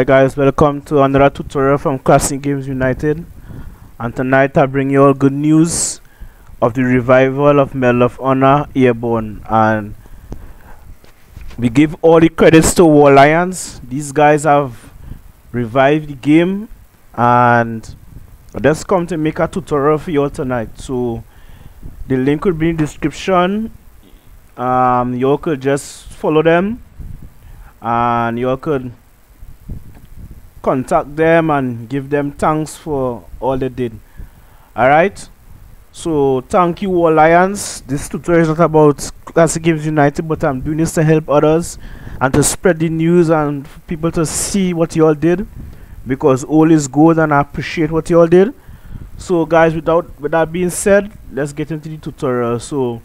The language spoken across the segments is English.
Hi guys, welcome to another tutorial from Classic Games United. And tonight I bring you all good news of the revival of Medal of Honor Airborne. And we give all the credits to War Lions. These guys have revived the game. And I just come to make a tutorial for you all tonight. So the link will be in the description. Um, you all could just follow them. And you all could contact them and give them thanks for all they did. Alright? So thank you alliance. This tutorial is not about classic games united but i'm doing this to help others and to spread the news and people to see what you all did because all is good and i appreciate what you all did. So guys without with that being said let's get into the tutorial. So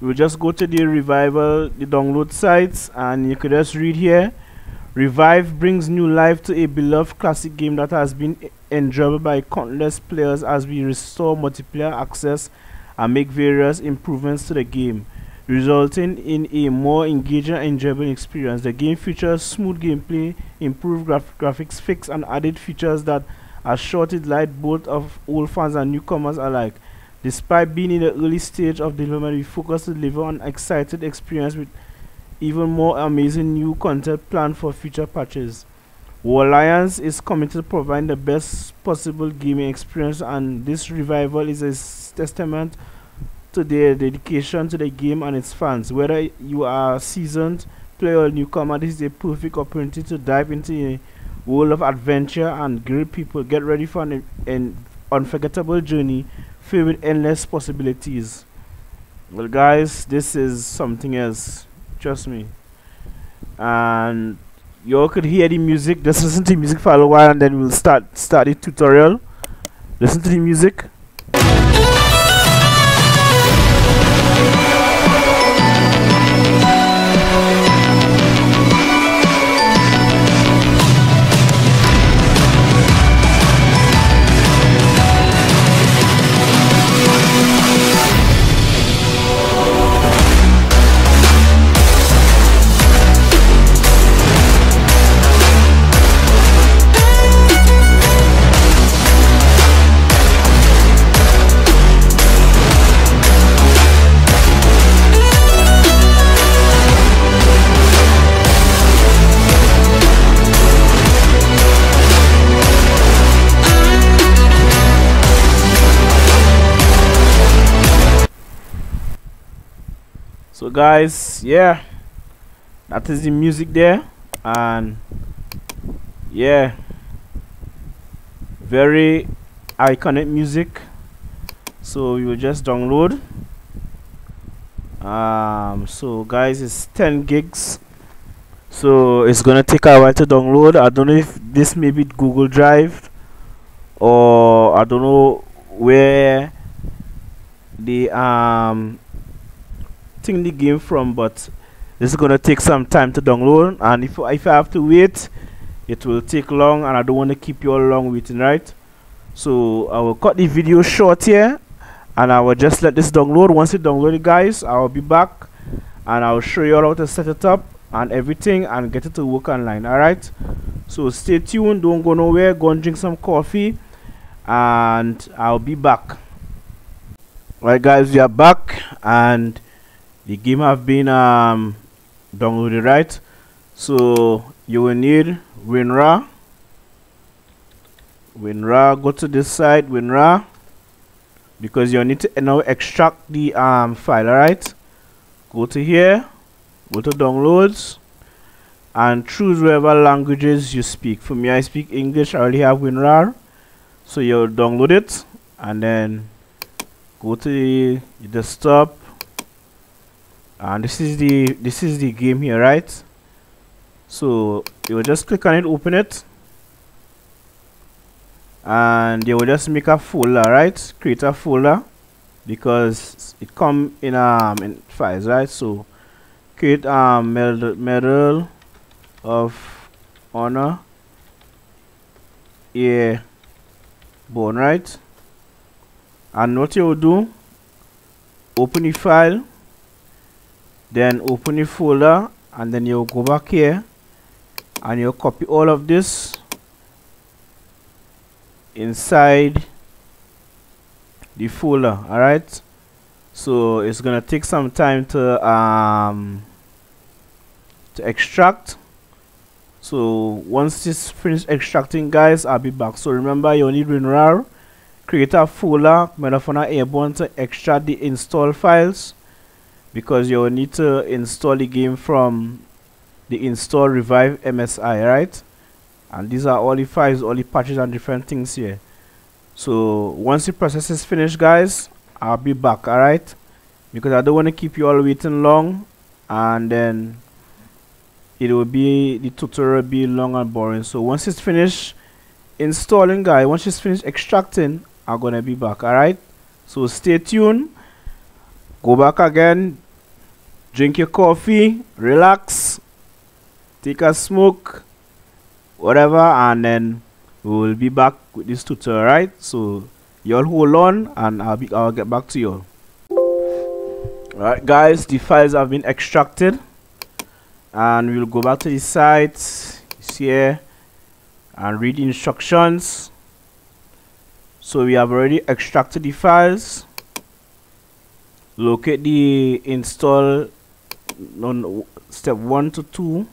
we'll just go to the revival the download sites and you could just read here Revive brings new life to a beloved classic game that has been enjoyed by countless players as we restore multiplayer access and make various improvements to the game, resulting in a more engaging and enjoyable experience. The game features smooth gameplay, improved graf graphics fix, and added features that are sure to delight both of old fans and newcomers alike. Despite being in the early stage of development, we focus to deliver an excited experience with even more amazing new content planned for future patches. War Lions is committed to providing the best possible gaming experience and this revival is a testament to their dedication to the game and its fans. Whether you are a seasoned player or newcomer, this is a perfect opportunity to dive into a world of adventure and great people. Get ready for an, an unforgettable journey filled with endless possibilities. Well guys, this is something else trust me. And you all could hear the music. Just listen to the music for a while, and then we'll start start the tutorial. Listen to the music. Guys yeah that is the music there and yeah very iconic music. So you just download. Um so guys it's 10 gigs. So it's gonna take a while to download. I don't know if this may be google drive or i don't know where the um thing the game from but this is gonna take some time to download and if, if I have to wait it will take long and I don't want to keep you all long waiting right? So I will cut the video short here and I will just let this download. Once it downloaded guys I will be back and I'll show you all how to set it up and everything and get it to work online alright? So stay tuned don't go nowhere go and drink some coffee and I'll be back. Alright guys we are back and the game have been um, downloaded right. So you will need WinRAR WinRAR go to this side WinRAR because you need to now extract the um, file right go to here go to downloads and choose whatever languages you speak. For me I speak English I already have WinRAR so you'll download it and then go to the desktop and this is the this is the game here right? So you will just click on it open it. And you will just make a folder right? Create a folder. Because it come in um in files right? So create um medal, medal of honor. Yeah bone right? And what you will do open the file then open your folder and then you'll go back here and you'll copy all of this inside the folder alright? So it's gonna take some time to um to extract. So once this finished extracting guys I'll be back. So remember you need WinRAR create a folder Medal of Honor Airborne to extract the install files because you will need to install the game from the install revive MSI right? And these are all the files all the patches and different things here. So once the process is finished guys I'll be back alright? Because I don't want to keep you all waiting long and then it will be the tutorial be long and boring. So once it's finished installing guys once it's finished extracting I'm gonna be back alright? So stay tuned go back again. Drink your coffee. Relax. Take a smoke. Whatever. And then we will be back with this tutorial right so y'all hold on and I'll be I'll get back to you alright guys the files have been extracted. And we'll go back to the site. Here. And read the instructions. So we have already extracted the files locate the install on step 1 to 2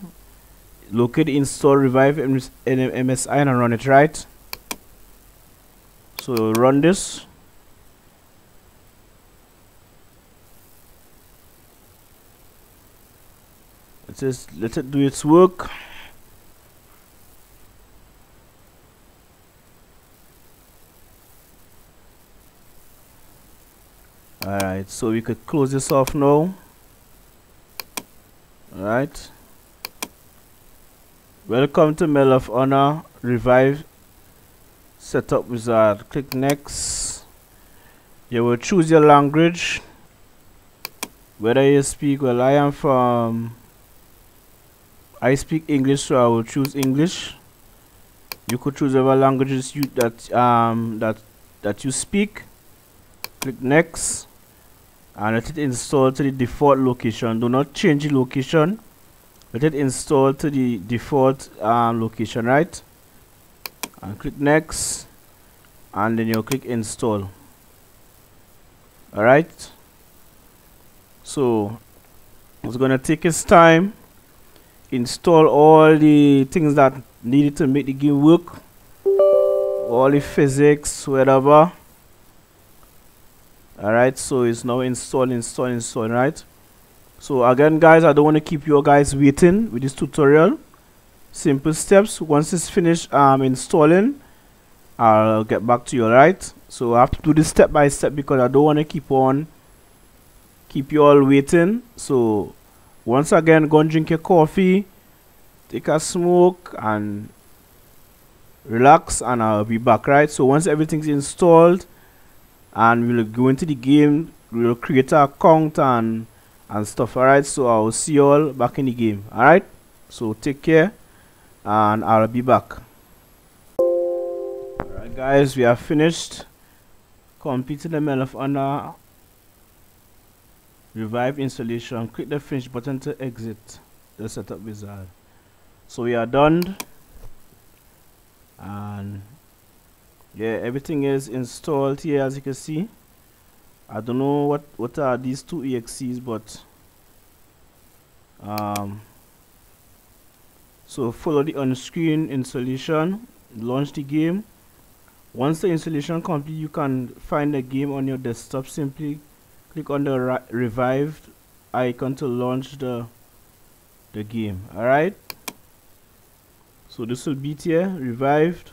locate install revive MS MSI and run it right? So run this. Let's just let it do its work alright so we could close this off now. Alright welcome to Medal of Honor revive setup wizard. Click next. You will choose your language whether you speak well I am from I speak English so I will choose English. You could choose whatever languages you that um that that you speak. Click next and let it install to the default location. Do not change the location. Let it install to the default um, location right? And click next. And then you click install. Alright? So it's gonna take its time. Install all the things that needed to make the game work. All the physics whatever alright so it's now install install install right? So again guys i don't want to keep you guys waiting with this tutorial. Simple steps once it's finished um installing i'll get back to you alright so i have to do this step by step because i don't want to keep on keep you all waiting. So once again go and drink your coffee take a smoke and relax and i'll be back right? So once everything's installed and we'll go into the game. We'll create an account and and stuff. Alright so i'll see you all back in the game. Alright? So take care and i'll be back. Alright guys we are finished. Completing the Medal of Honor. Revive installation. Click the finish button to exit the setup wizard. So we are done. And yeah everything is installed here as you can see. I don't know what what are these two exes but um so follow the on-screen installation launch the game. Once the installation complete you can find the game on your desktop. Simply click on the revived icon to launch the the game all right so this will be here revived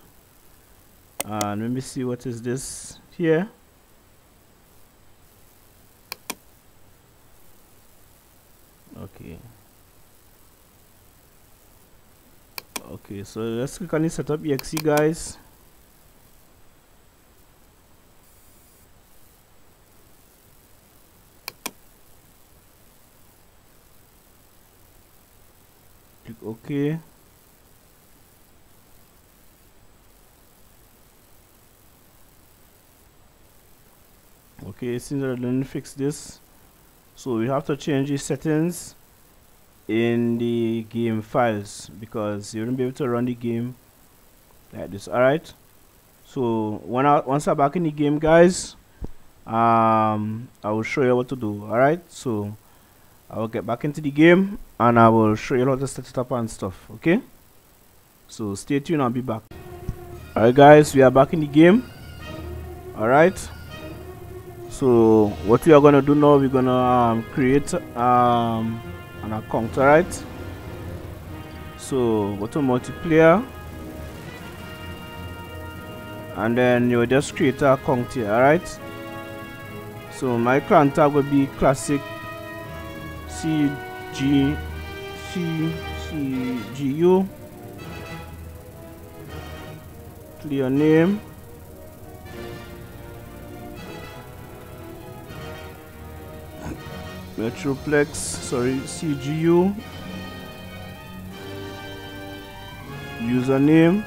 and let me see what is this here. Okay. Okay so let's click on the setup exe guys. Click ok okay since I didn't fix this. So we have to change the settings in the game files because you won't be able to run the game like this alright? So when I, once I'm back in the game guys um I will show you what to do alright? So I will get back into the game and I will show you how to set it up and stuff okay? So stay tuned I'll be back. Alright guys we are back in the game alright so what we are gonna do now we're gonna um, create um, an account alright? So go to multiplayer. And then you just create an account here alright? So my clan tag will be classic C G C C G U. Clear name Metroplex sorry CGU username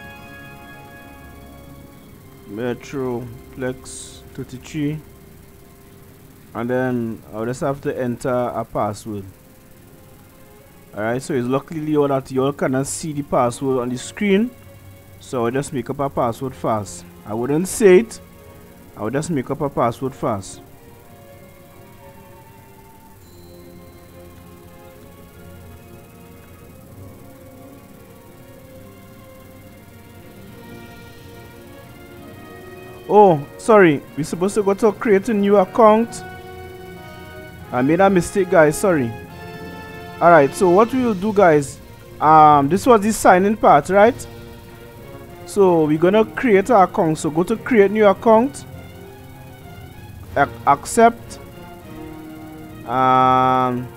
Metroplex 33 and then I'll just have to enter a password. Alright so it's luckily all that you all cannot see the password on the screen. So I'll just make up a password fast. I wouldn't say it. I will just make up a password fast Oh, sorry. We're supposed to go to create a new account. I made a mistake, guys. Sorry. Alright, so what we will do, guys. Um, this was the signing part, right? So we're gonna create our account. So go to create new account. Ac accept. Um.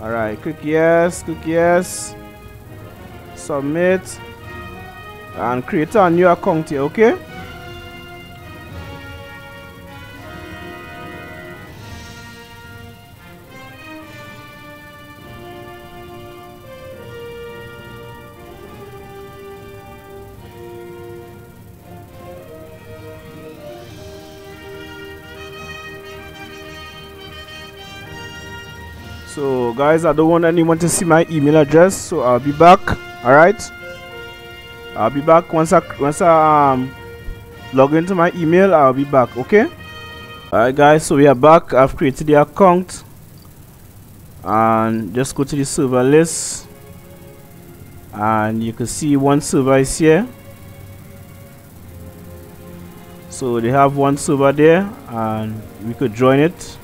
Alright, click yes, click yes. Submit and create a new account here okay? So guys i don't want anyone to see my email address so i'll be back all right I'll be back once I once I um, log into my email. I'll be back. Okay. Alright, guys. So we are back. I've created the account, and just go to the server list, and you can see one server is here. So they have one server there, and we could join it.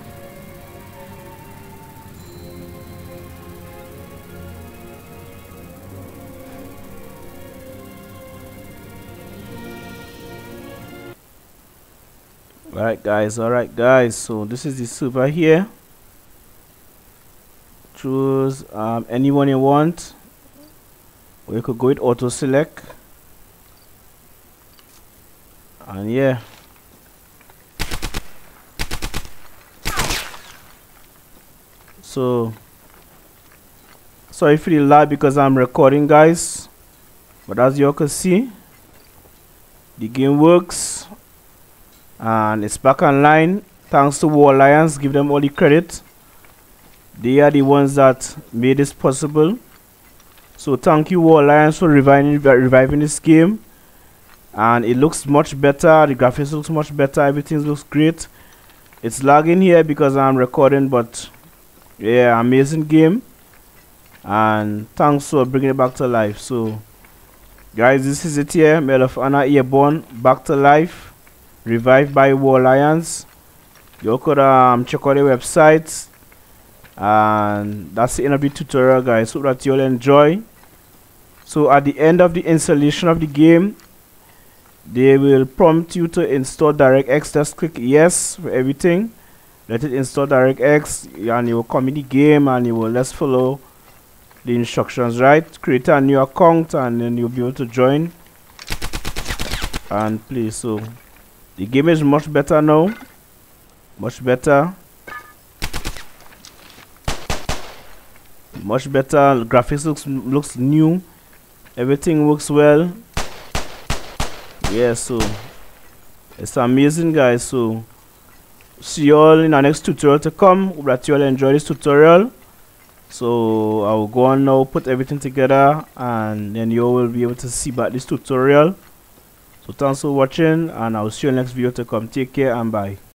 Alright guys alright guys. So this is the server here. Choose um, anyone you want. You could go with auto select and yeah. So sorry for the lag because I'm recording guys. But as you all can see the game works and it's back online. Thanks to War Lions give them all the credit. They are the ones that made this possible. So thank you War Lions for reviving, reviving this game. And it looks much better. The graphics looks much better. Everything looks great. It's lagging here because I'm recording but yeah amazing game. And thanks for bringing it back to life. So guys this is it here. Medal of Honor Airborne back to life revived by War Lions. You could um, check out the website. And that's the end of the tutorial guys. Hope that you all enjoy. So at the end of the installation of the game, they will prompt you to install DirectX. Just click yes for everything. Let it install DirectX and you will come in the game and you will let's follow the instructions right. Create a new account and then you'll be able to join and play. So the game is much better now. Much better. Much better. Graphics looks looks new. Everything works well. Yeah, so it's amazing guys. So see you all in our next tutorial to come. Hope that you all enjoy this tutorial. so I will go on now put everything together and then you all will be able to see back this tutorial so thanks for watching and I'll see you next video. To come take care and bye